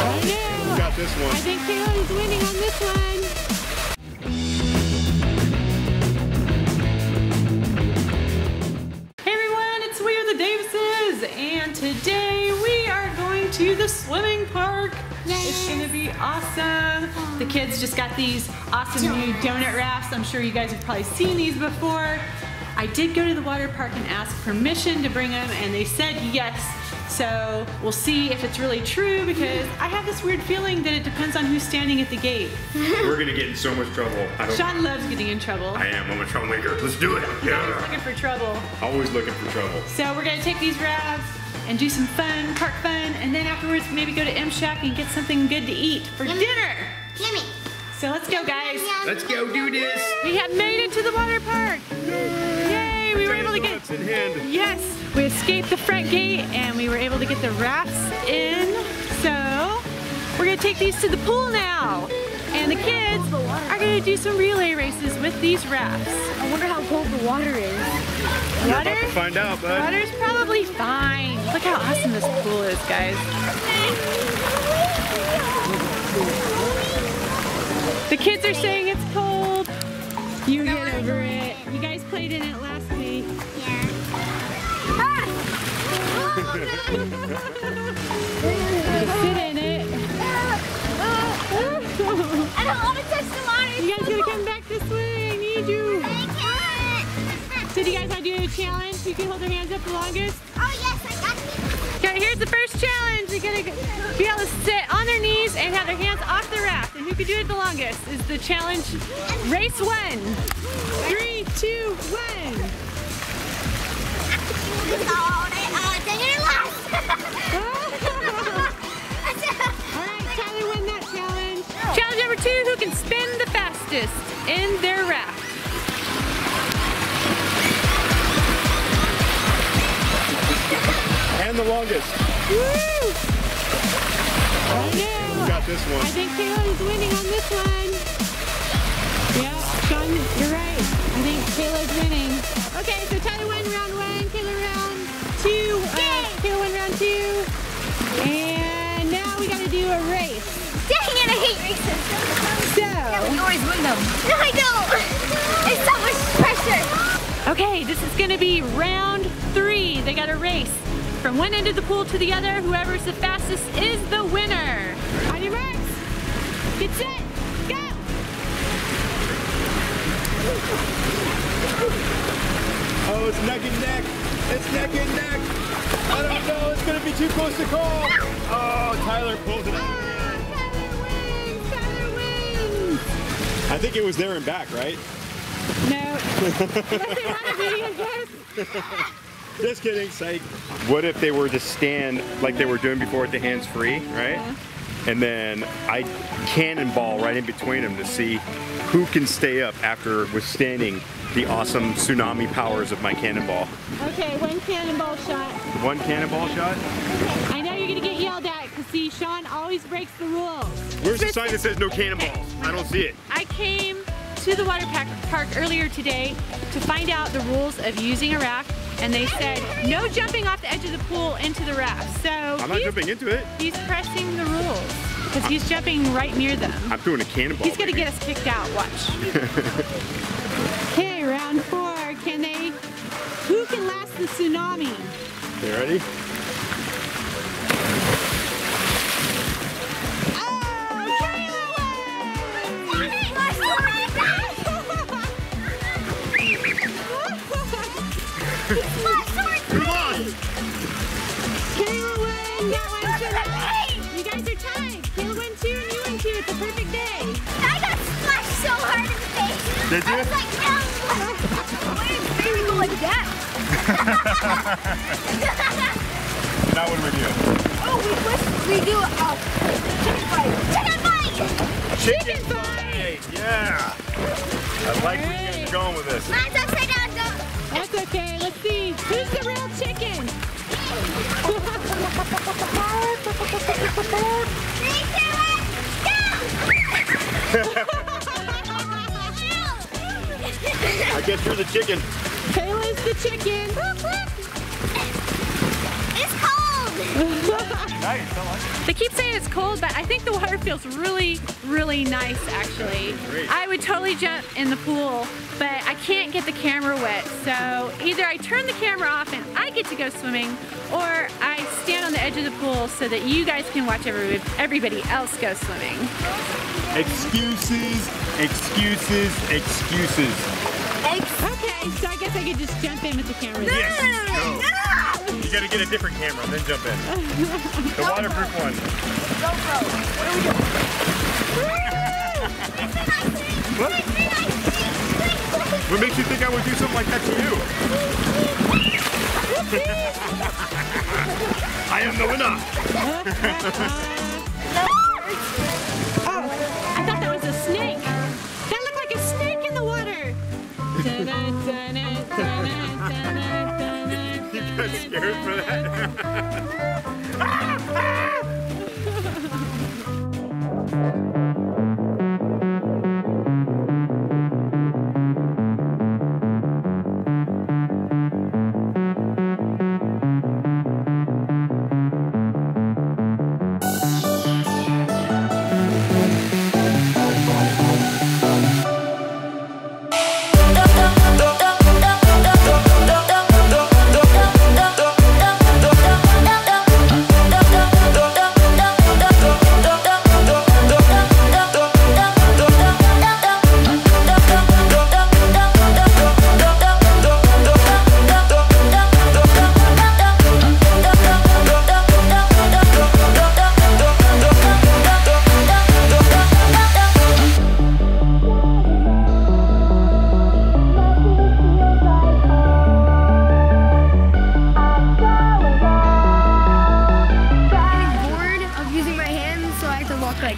I know. Got this one. I think Kayla is winning on this one. Hey everyone, it's We Are the Davises, and today we are going to the swimming park. It's gonna be awesome. The kids just got these awesome new donut rafts. I'm sure you guys have probably seen these before. I did go to the water park and ask permission to bring them, and they said yes. So we'll see if it's really true because I have this weird feeling that it depends on who's standing at the gate. We're gonna get in so much trouble. I don't. Shawn loves getting in trouble. I am. I'm a troublemaker. Let's do it. He's Yeah. looking for trouble. Always looking for trouble. So we're gonna take these rafts and do some fun, park fun, and then afterwards maybe go to M Shack and get something good to eat for Yum. dinner. Yummy. So let's go, guys. Let's go do this. We have made it to the water park. Yay! We were able to get. In hand. Yes, we escaped the front gate and we were able to get the rafts in. So we're gonna take these to the pool now. And the kids are gonna do some relay races with these rafts. I wonder how cold the water is. You're Water? about to find out, bud. Water's probably fine. Look how awesome this pool is, guys. The kids are saying it's cold. Guys played in it last week. Just sit in it. I don't want to touch the water. You guys gotta come back this way. I need you. I can't. So do you guys want to do a challenge? You can hold your hands up the longest. Oh yes, I got you. Okay, here's the first challenge. They're gonna be able to sit on their knees and have their hands off the raft. And who can do it the longest is the challenge. Race one. Three, two, one. Oh, they- oh, dang it, it lost. All right, Tyler won that challenge. Challenge number two, who can spin the fastest in their raft? And the longest. Woo! Oh, I know. Got this I think Kayla is winning on this one. Yeah, Shawn, you're right. I think Kayla's winning. Okay, so Tyler won round one, Kayla round two. Uh, Kayla won round two. And now we gotta do a race. Dang it, I hate races. So, You always win them. No, I don't. It's so much pressure. okay, this is gonna be round three. They gotta race from one end of the pool to the other. Whoever's the fastest is the winner. On your marks, get set, Oh, it's neck and neck. It's neck and neck. I don't know. It's gonna be too close to call. Oh, Tyler pulled it out. Ah, Tyler wins! Tyler wins! I think it was there and back, right? No. Unless they want a video guess. Just kidding, psych. What if they were to stand like they were doing before with the hands free, right? And then I cannonball right in between them to see who can stay up after withstanding the awesome tsunami powers of my cannonball. Okay, one cannonball shot. One cannonball shot? I know you're gonna get yelled at because see, Shawn always breaks the rules. Where's the sign that says no cannonballs? I don't see it. I came to the water park, park earlier today to find out the rules of using a raft, and they said no jumping off the edge of the pool into the raft. So I'm not jumping into it. he's pressing the rules because he's jumping right near them. I'm doing a cannonball. He's gonna get us kicked out. Watch. okay, round four. Can they? Who can last the tsunami? You ready? The face. Did I you? was like, no. Where did we like that? Now what do we do? oh, we push, we do a uh, chicken fight. Chicken fight! Chicken fight! Yeah! I like where you guys are going with this. Mine's upside down. Don't. That's okay. Let's see. Who's the real chicken? Three, two, one, go! I guess you're the chicken. Kayla's the chicken. It's cold. nice. Like. They keep saying it's cold, but I think the water feels really, really nice actually. I would totally jump in the pool, but I can't get the camera wet. So either I turn the camera off and I get to go swimming, or I stand on the edge of the pool so that you guys can watch everybody, everybody else go swimming. Excuses, excuses, excuses. Okay, so I guess I could just jump in with the camera. then. Yes, go. You gotta get a different camera then jump in. The waterproof one. What? What makes you think I would do something like that to you? I am the winner. got scared for that?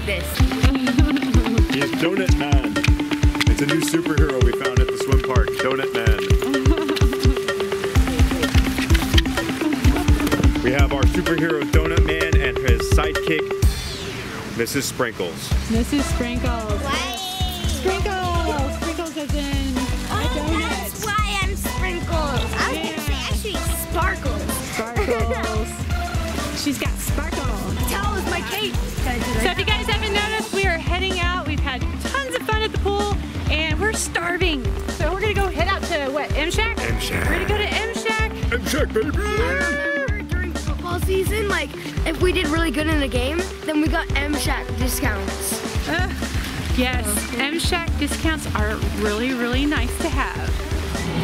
like this. He is Donut Man. It's a new superhero we found at the swim park. Donut Man. we have our superhero Donut Man and his sidekick, Mrs. Sprinkles. Mrs. Sprinkles. Why? Sprinkles! Sprinkles as in Oh, donut. that's why I'm sprinkles. I was gonna say actually sparkles. Sparkles. She's got Shack. I'm baby. remember during football season, like if we did really good in a game, then we got M Shack discounts. Ugh. Yes, M Shack discounts are really, really nice to have.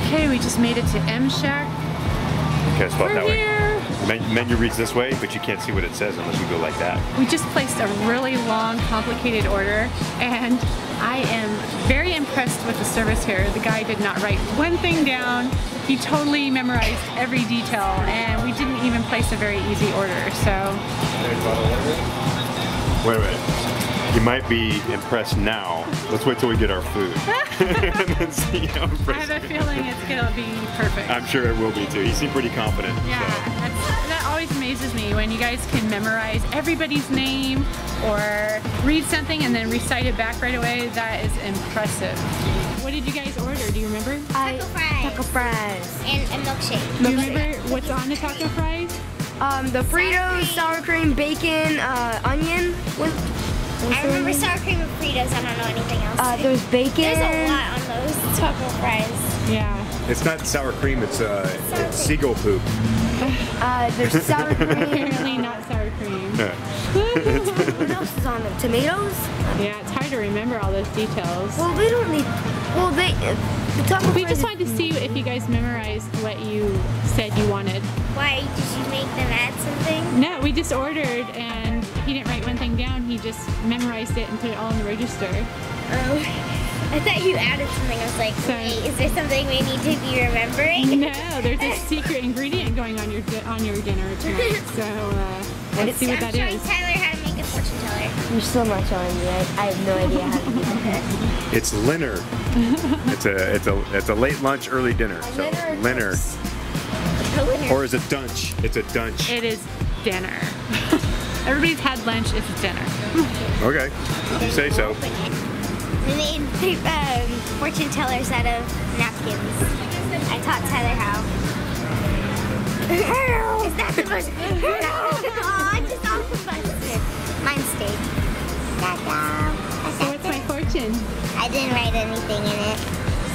Okay, we just made it to M Shack. Okay, spot We're that way. here. The men- menu reads this way, but you can't see what it says unless you go like that. We just placed a really long, complicated order, and I am very impressed with the service here. The guy did not write one thing down. He totally memorized every detail, and we didn't even place a very easy order. So, Wait a minute. You might be impressed now. Let's wait till we get our food. and then see how I have a feeling it's gonna be perfect. I'm sure it will be too. He seemed pretty confident. Yeah, so. That's, that always amazes me when you guys can memorize everybody's name or read something and then recite it back right away. That is impressive. What did you guys order? Do you remember? I, Taco fries. Taco fries. and a milkshake. Do you remember what's on the taco fries? Um, the Fritos, sour cream, bacon, uh, onion. What, what's I remember other sour cream and Fritos. I don't know anything else. Uh, there's bacon. There's a lot on those taco fries. Yeah. It's not sour cream, it's uh Sour it's cream. seagull poop. Uh, there's sour cream. Apparently not sour cream. Yeah. what else is on there? Tomatoes? Yeah, it's hard to remember all those details. Well, they don't need. Well, they. Uh, the taco We just wanted to see if you guys memorized what you said you wanted. Why did you make them add something? No, we just ordered and he didn't write one thing down. He just memorized it and put it all in the register. Oh, I thought you added something. I was like, So- wait, is there something we need to be remembering? No, there's a secret ingredient going on your on your dinner tonight. So uh, let's see what I'm that showing is. Tyler how to make a fortune teller. You're still not showing me. I, I have no idea how to do that. It's Linner. it's a it's a it's a late lunch, early dinner. So Linner Linner. The winner. Or is it Dunch? It's a Dunch. It is dinner. Everybody's had lunch. It's dinner. Okay. You say so. We made um, fortune tellers out of napkins. I taught Tyler how. Is that the bus? no! Aw, I just off the bus. Mine stayed. So what's my fortune? I didn't write anything in it.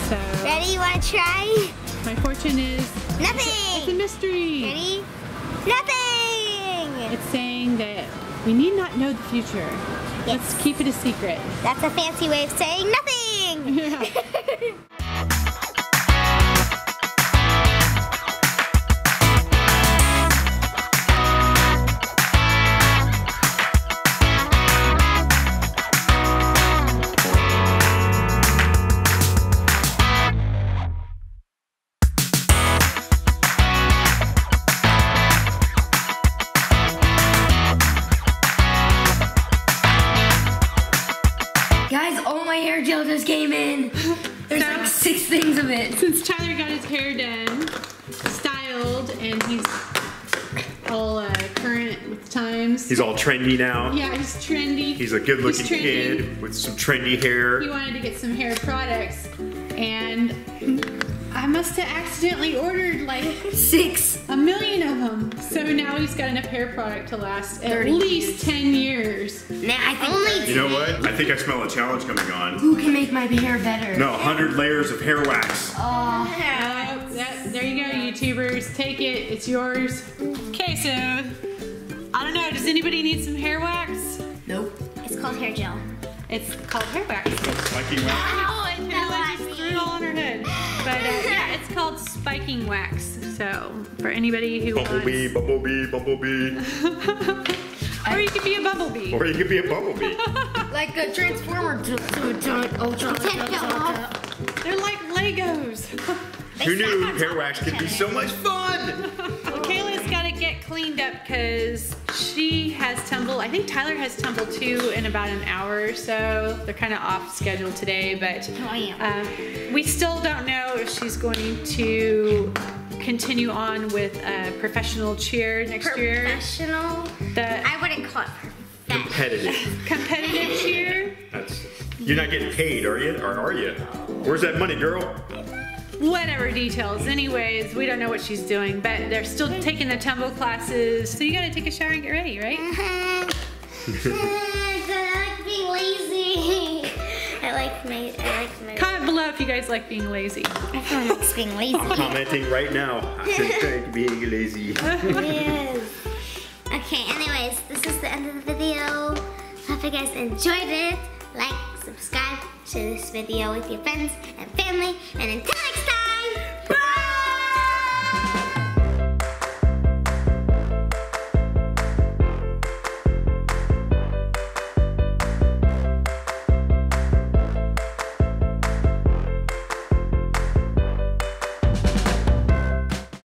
So. Ready? You want to try? My fortune is. Nothing. It's a mystery. Ready? Nothing. It's saying that we need not know the future. Yes. Let's keep it a secret. That's a fancy way of saying nothing. Yeah. my hair just came in. There's like six things of it. Since Tyler got his hair done, styled, and he's all uh, current with times. He's all trendy now. yeah, he's trendy. He's a good looking kid with some trendy hair. He wanted to get some hair products, and I must have accidentally ordered like Six. a million of them. So now he's got enough hair product to last at 30 least 10 years. Now I think Only You know what? I think I smell a challenge coming on. who can make my hair better? No, 100 layers of hair wax. Uh, that, there you go, YouTubers. Take it. It's yours. Okay, so I don't know. Does anybody need some hair wax? Nope. It's called hair gel. It's called hair wax. Spiking wax. And Fell Taylor at just me. threw it all on her head. But uh, yeah, it's called spiking wax. So for anybody who Bumblebee, wants, bumblebee, bumblebee. or you could be a bumblebee. Or you could be a bumblebee. Like a transformer. To, to, to, ultra, Take it off. They're like Legos. Who knew hair wax could be so much fun? Kayla's got to get cleaned up because she has tumble. I think Tyler has tumble too in about an hour or so. They're kind of off schedule today, but Oh, I am. um, we still don't know if she's going to continue on with uh, professional cheer next year. Professional. The I wouldn't call it professional. Competitive. competitive cheer. That's. You're not getting paid, are you? Or are you? Where's that money, girl? Whatever details. Anyways, we don't know what she's doing, but they're still taking the tumble classes. So you got to take a shower and get ready, right? I like being lazy. I like my. I like my. Comment below if you guys like being lazy. Everyone likes being lazy. Commenting right now. I think being lazy. yes. Okay, anyways, this is the end of the video. Hope you guys enjoyed it. Like, subscribe, share this video with your friends and family. And until